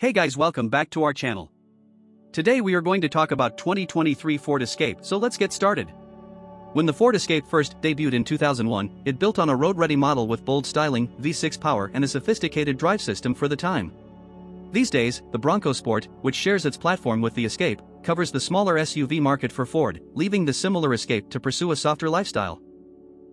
Hey guys welcome back to our channel. Today we are going to talk about 2023 Ford Escape so let's get started. When the Ford Escape first debuted in 2001, it built on a road-ready model with bold styling, V6 power and a sophisticated drive system for the time. These days, the Bronco Sport, which shares its platform with the Escape, covers the smaller SUV market for Ford, leaving the similar Escape to pursue a softer lifestyle.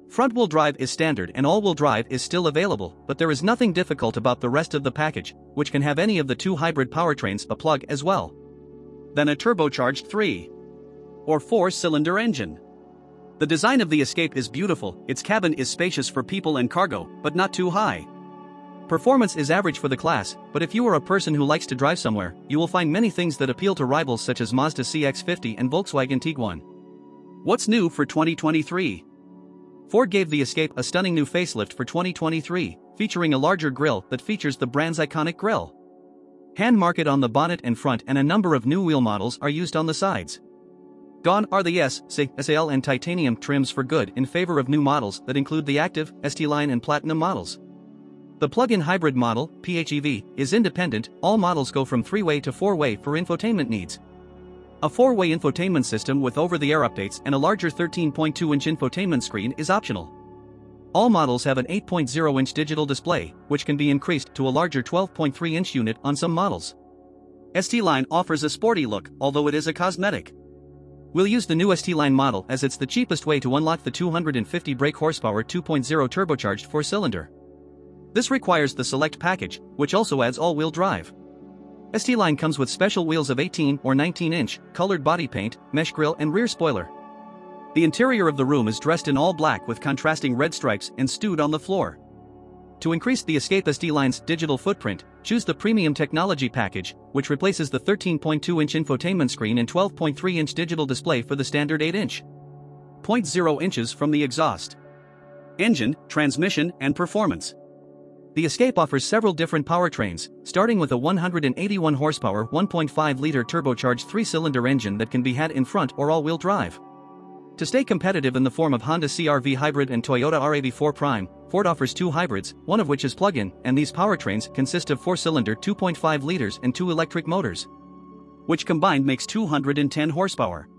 Front-wheel drive is standard and all-wheel drive is still available, but there is nothing difficult about the rest of the package, which can have any of the two hybrid powertrains a plug as well. Then a turbocharged 3 or 4-cylinder engine. The design of the Escape is beautiful, its cabin is spacious for people and cargo, but not too high. Performance is average for the class, but if you are a person who likes to drive somewhere, you will find many things that appeal to rivals such as Mazda CX-50 and Volkswagen Tiguan. What's new for 2023? Ford gave the Escape a stunning new facelift for 2023, featuring a larger grille that features the brand's iconic grille. Hand market on the bonnet and front and a number of new wheel models are used on the sides. Gone are the S, SEL and titanium trims for good in favor of new models that include the Active, ST Line and Platinum models. The plug-in hybrid model, PHEV, is independent, all models go from 3-way to 4-way for infotainment needs. A 4-way infotainment system with over-the-air updates and a larger 13.2-inch infotainment screen is optional. All models have an 8.0-inch digital display, which can be increased to a larger 12.3-inch unit on some models. ST Line offers a sporty look, although it is a cosmetic. We'll use the new ST Line model as it's the cheapest way to unlock the 250 brake horsepower 2.0 turbocharged 4-cylinder. This requires the Select package, which also adds all-wheel drive. ST Line comes with special wheels of 18 or 19 inch, colored body paint, mesh grille and rear spoiler. The interior of the room is dressed in all black with contrasting red stripes and stewed on the floor. To increase the Escape ST Line's digital footprint, choose the Premium Technology package, which replaces the 13.2-inch infotainment screen and 12.3-inch digital display for the standard 8-inch. 0.0 inches from the exhaust. Engine, transmission, and performance. The Escape offers several different powertrains, starting with a 181 horsepower 1.5-liter turbocharged 3-cylinder engine that can be had in front or all-wheel drive. To stay competitive in the form of Honda CR-V Hybrid and Toyota RAV4 Prime, Ford offers two hybrids, one of which is plug-in, and these powertrains consist of 4-cylinder 2.5 liters and two electric motors, which combined makes 210 horsepower.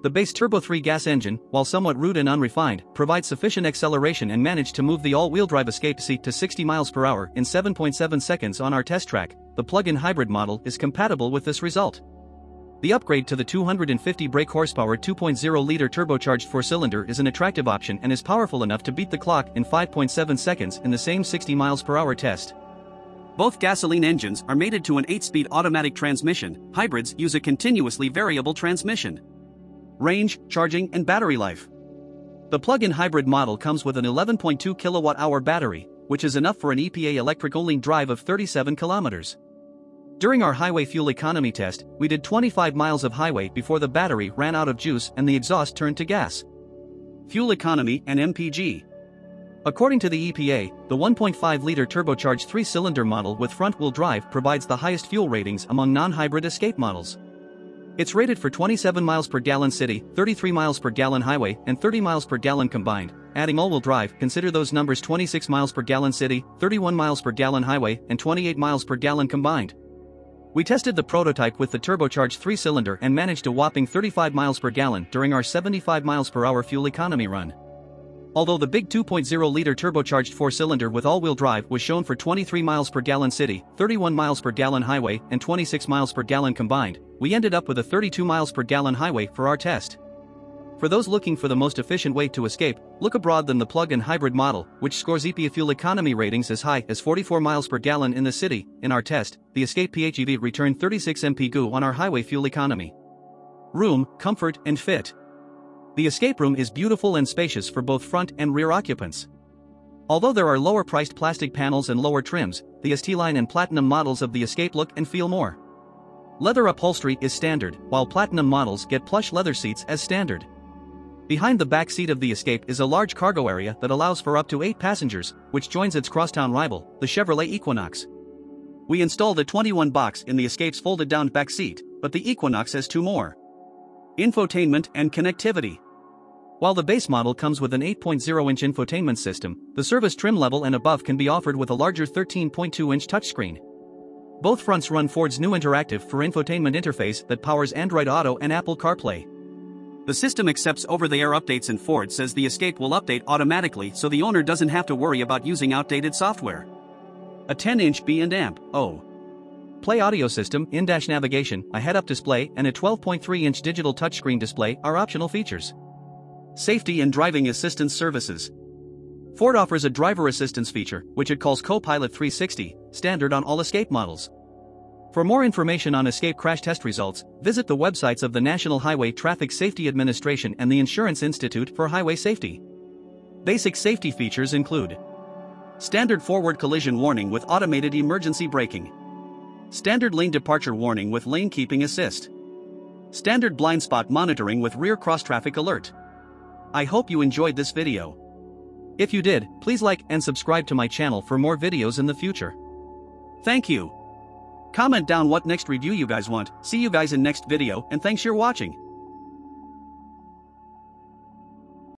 The base Turbo 3 gas engine, while somewhat rude and unrefined, provides sufficient acceleration and managed to move the all-wheel drive Escape seat to 60 miles per hour in 7.7 seconds on our test track. The plug-in hybrid model is compatible with this result. The upgrade to the 250 brake horsepower 2.0-liter turbocharged 4-cylinder is an attractive option and is powerful enough to beat the clock in 5.7 seconds in the same 60 miles per hour test. Both gasoline engines are mated to an 8-speed automatic transmission, hybrids use a continuously variable transmission range, charging, and battery life. The plug-in hybrid model comes with an 11.2 kilowatt-hour battery, which is enough for an EPA electric-only drive of 37 kilometers. During our highway fuel economy test, we did 25 miles of highway before the battery ran out of juice and the exhaust turned to gas. Fuel economy and MPG. According to the EPA, the 1.5-liter turbocharged 3-cylinder model with front-wheel drive provides the highest fuel ratings among non-hybrid escape models. It's rated for 27 miles per gallon city, 33 miles per gallon highway, and 30 miles per gallon combined. Adding all-wheel drive, consider those numbers 26 miles per gallon city, 31 miles per gallon highway, and 28 miles per gallon combined. We tested the prototype with the turbocharged 3-cylinder and managed a whopping 35 miles per gallon during our 75 miles per hour fuel economy run. Although the big 2.0-liter turbocharged 4-cylinder with all-wheel drive was shown for 23 miles per gallon city, 31 miles per gallon highway, and 26 miles per gallon combined, we ended up with a 32 miles per gallon highway for our test. For those looking for the most efficient way to escape, look abroad than the plug-in hybrid model, which scores EPA fuel economy ratings as high as 44 miles per gallon in the city. In our test, the Escape PHEV returned 36 mpg on our highway fuel economy. Room, comfort, and fit. The escape room is beautiful and spacious for both front and rear occupants. Although there are lower priced plastic panels and lower trims, the ST line and platinum models of the escape look and feel more. Leather upholstery is standard, while platinum models get plush leather seats as standard. Behind the back seat of the Escape is a large cargo area that allows for up to 8 passengers, which joins its crosstown rival, the Chevrolet Equinox. We installed a 21 box in the Escape's folded down back seat, but the Equinox has two more. Infotainment and connectivity. While the base model comes with an 8.0-inch infotainment system, the service trim level and above can be offered with a larger 13.2-inch touchscreen. Both fronts run Ford's new interactive for infotainment interface that powers Android Auto and Apple CarPlay. The system accepts over-the-air updates and Ford says the Escape will update automatically so the owner doesn't have to worry about using outdated software. A 10-inch B and amp, O. Play audio system, in-dash navigation, a head-up display, and a 12.3-inch digital touchscreen display are optional features. Safety and driving assistance services. Ford offers a driver assistance feature, which it calls Co-Pilot360, standard on all Escape models. For more information on Escape crash test results, visit the websites of the National Highway Traffic Safety Administration and the Insurance Institute for Highway Safety. Basic safety features include Standard forward collision warning with automated emergency braking. Standard lane departure warning with lane keeping assist. Standard blind spot monitoring with rear cross traffic alert. I hope you enjoyed this video. If you did, please like and subscribe to my channel for more videos in the future. Thank you. Comment down what next review you guys want, see you guys in next video and thanks for watching.